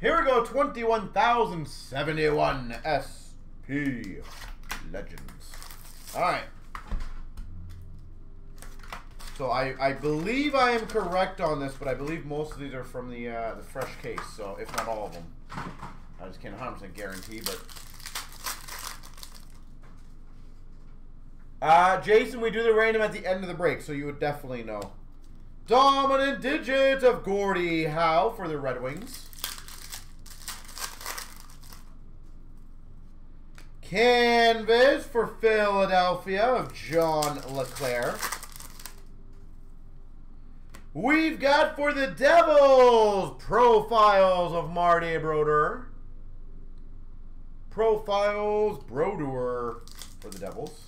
Here we go, 21,071 SP Legends. All right. So I, I believe I am correct on this, but I believe most of these are from the uh, the fresh case. So if not all of them, I just can't 100% guarantee. But uh, Jason, we do the random at the end of the break, so you would definitely know. Dominant digits of Gordie Howe for the Red Wings. Canvas for Philadelphia of John LeClair. We've got for the Devils profiles of Marty Brodeur. Profiles Brodeur for the Devils.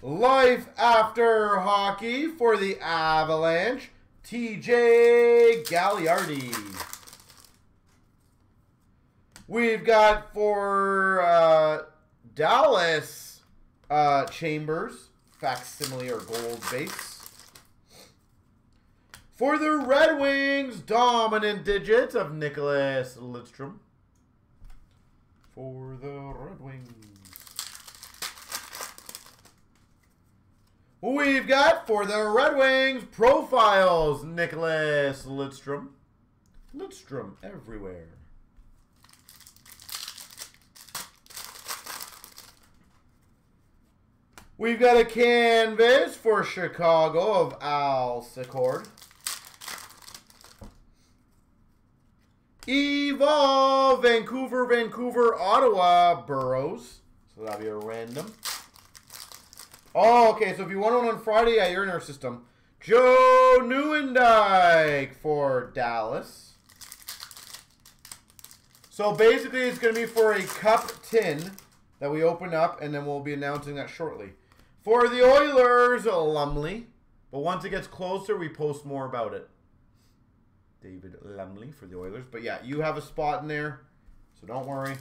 Life After Hockey for the Avalanche, TJ Gagliardi. We've got for uh, Dallas uh, Chambers, facsimile or gold base. For the Red Wings, dominant digits of Nicholas Lidstrom. For the Red Wings. We've got for the Red Wings profiles, Nicholas Lidstrom. Lidstrom everywhere. We've got a canvas for Chicago of Al Secord. Evolve, Vancouver, Vancouver, Ottawa, Burrows. So that'll be a random. Oh, okay. So if you want one on Friday, yeah, you're in our system. Joe Nieuwendyk for Dallas. So basically, it's going to be for a cup tin that we open up, and then we'll be announcing that shortly. For the Oilers, Lumley. But once it gets closer, we post more about it. David Lumley for the Oilers. But yeah, you have a spot in there, so don't worry.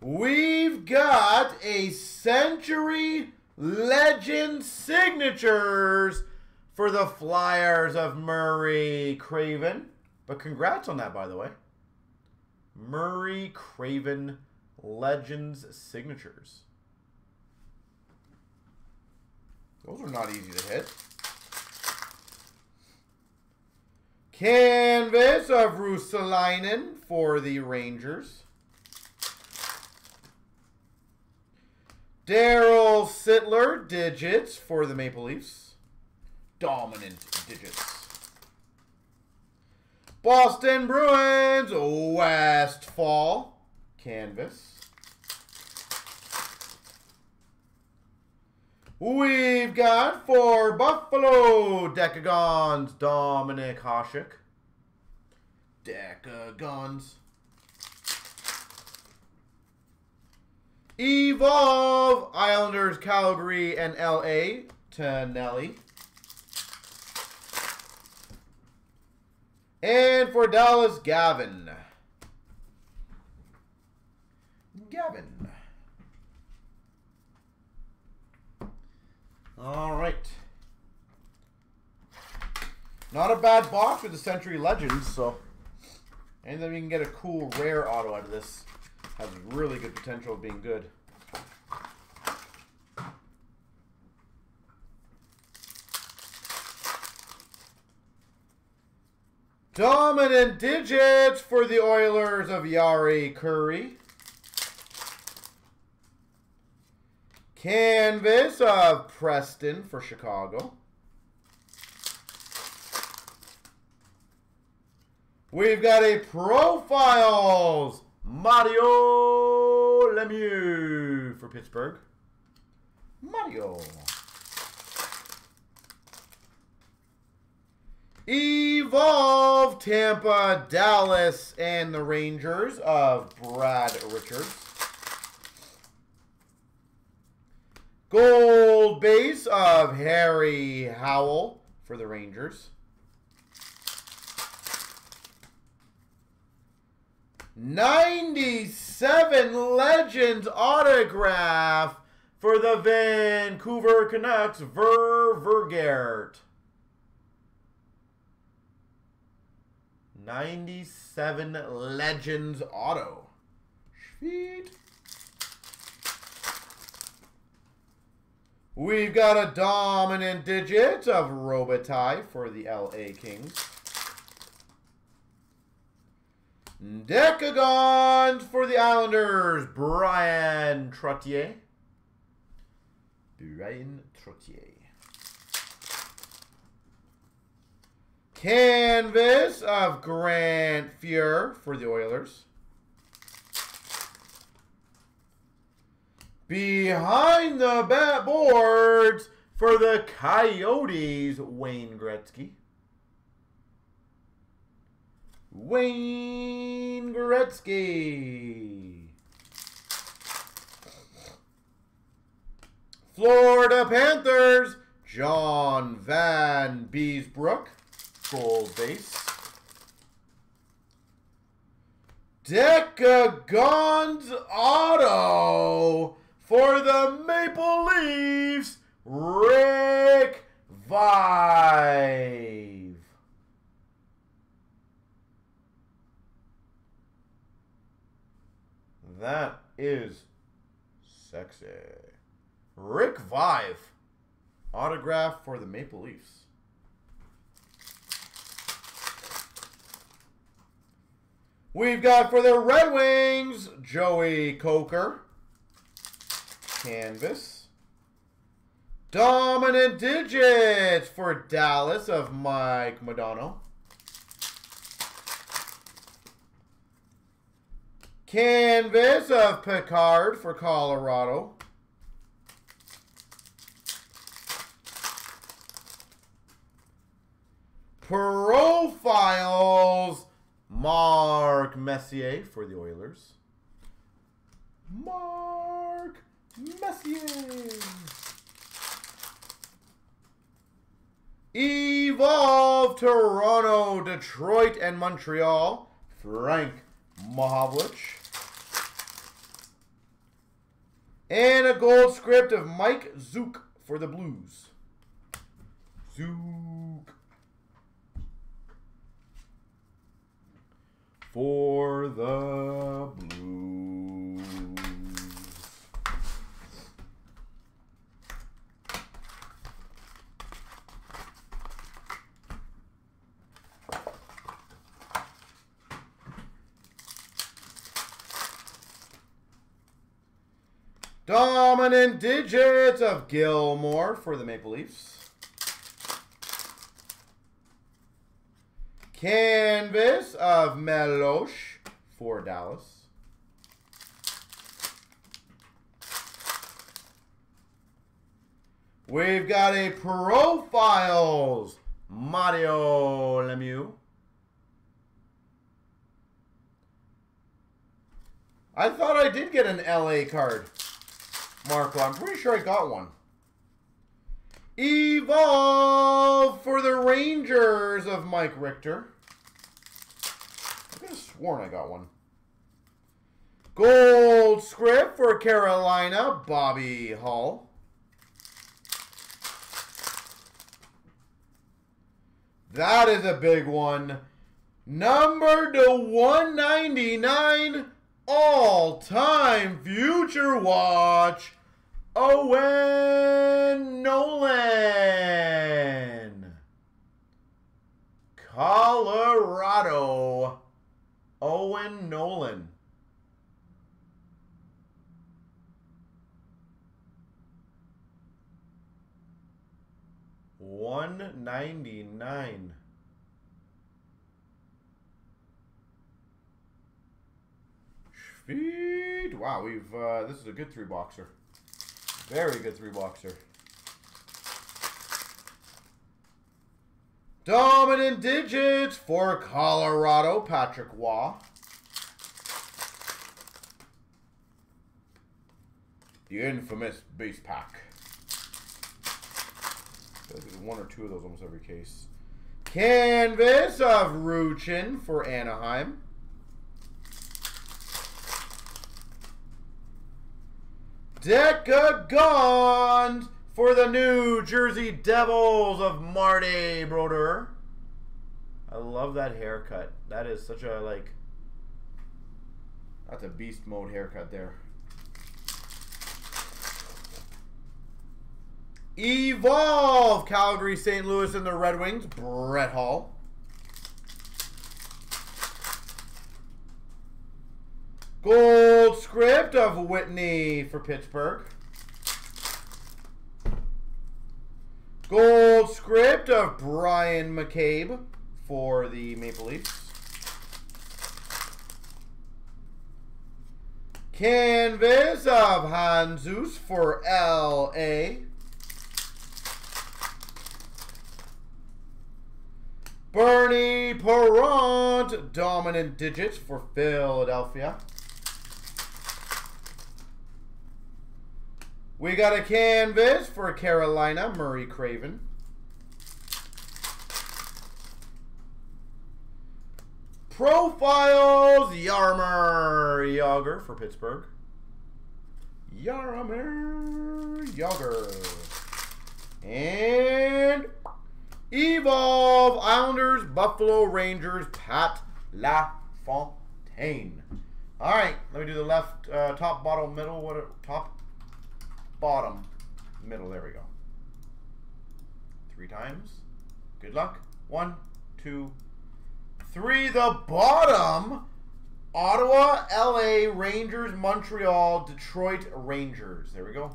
We've got a Century Legend Signatures for the Flyers of Murray Craven. But congrats on that, by the way. Murray Craven Legends Signatures. Those are not easy to hit. Canvas of Ruotsalainen for the Rangers. Daryl Sittler, digits for the Maple Leafs. Dominant digits. Boston Bruins, Westfall, canvas. We've got for Buffalo, Decagons, Dominik Hasek. Decagons. Evolve, Islanders, Calgary, and LA, Tonelli. And for Dallas, Gavin. Gavin. All right. Not a bad box with the Century Legends, so. And then we can get a cool rare auto out of this. Has really good potential of being good. Dominant digits for the Oilers of Jari Kurri. Canvas of Preston for Chicago. We've got a Profiles Mario Lemieux for Pittsburgh. Mario. Evolve Tampa, Dallas, and the Rangers of Brad Richards. Gold base of Harry Howell for the Rangers. Ninety-seven Legends autograph for the Vancouver Canucks, Ververgaert. 97 Legends Auto. Sweet. We've got a dominant digit of Robitaille for the LA Kings. Decagons for the Islanders, Bryan Trottier. Bryan Trottier. Canvas of Grant Fuhr for the Oilers. Behind the bat boards for the Coyotes, Wayne Gretzky. Wayne Gretzky. Florida Panthers, John Vanbiesbrouck, gold base. Decagons Auto for the Maple Leafs, Rick Vaive. That is sexy. Rick Vaive. Autograph for the Maple Leafs. We've got for the Red Wings, Joey Kocur. Canvas. Dominant digits for Dallas of Mike Modano. Canvas of Picard for Colorado. Profiles Mark Messier for the Oilers. Mark Messier. Evolve Toronto, Detroit, and Montreal. Frank Mahovlich. And a gold script of Mike Zuke for the Blues. Zuke. For the Blues. Dominant digits of Gilmour for the Maple Leafs. Canvas of Meloche for Dallas. We've got a Profiles Mario Lemieux. I thought I did get an LA card. Marco, I'm pretty sure I got one. Evolve for the Rangers of Mike Richter. I could have sworn I got one. Gold script for Carolina, Bobby Hull. That is a big one. Number to 199 all-time future watch, Owen Nolan. Colorado, Owen Nolan. One ninety nine. Sweet. Wow, we've uh, this is a good three boxer. Very good three boxer. Dominant digits for Colorado, Patrick Roy. The infamous base pack. One or two of those almost every case. Canvas of Rucchin for Anaheim. Decagon for the New Jersey Devils of Marty Brodeur. I love that haircut. That is such a like. That's a beast mode haircut there. Evolve Calgary, St. Louis, and the Red Wings. Brett Hull. Gold script of Whitney for Pittsburgh. Gold script of Bryan McCabe for the Maple Leafs. Canvas of Handzus for LA. Bernie Parent, dominant digits for Philadelphia. We got a canvas for Carolina, Murray Craven. Profiles, Jaromir Jagr for Pittsburgh. Jaromir Jagr. And Evolve Islanders, Buffalo Rangers, Pat LaFontaine. All right, let me do the left, uh, top, bottom, middle. What? Top, bottom, middle. There we go. Three times. Good luck. One, two, three. The bottom. Ottawa, LA, Rangers, Montreal, Detroit, Rangers. There we go.